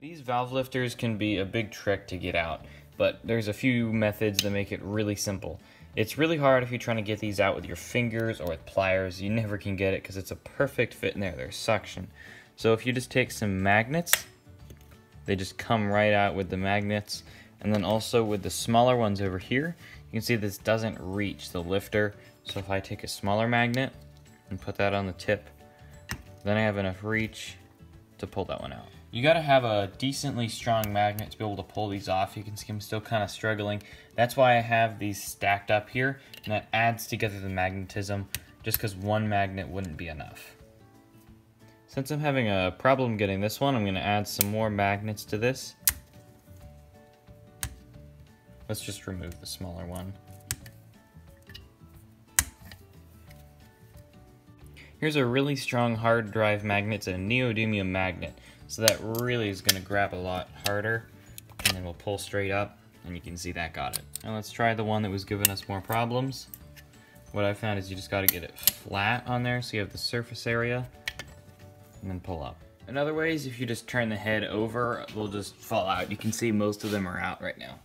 These valve lifters can be a big trick to get out, but there's a few methods that make it really simple. It's really hard if you're trying to get these out with your fingers or with pliers. You never can get it because it's a perfect fit in there. There's suction. So if you just take some magnets, they just come right out with the magnets. And then also with the smaller ones over here, you can see this doesn't reach the lifter. So if I take a smaller magnet and put that on the tip, then I have enough reach to pull that one out. You gotta have a decently strong magnet to be able to pull these off. You can see I'm still kind of struggling. That's why I have these stacked up here, and that adds together the magnetism, just because one magnet wouldn't be enough. Since I'm having a problem getting this one, I'm gonna add some more magnets to this. Let's just remove the smaller one. Here's a really strong hard drive magnet, it's a neodymium magnet. So that really is gonna grab a lot harder and then we'll pull straight up and you can see that got it. Now let's try the one that was giving us more problems. What I found is you just gotta get it flat on there so you have the surface area and then pull up. Another way is if you just turn the head over, they'll just fall out. You can see most of them are out right now.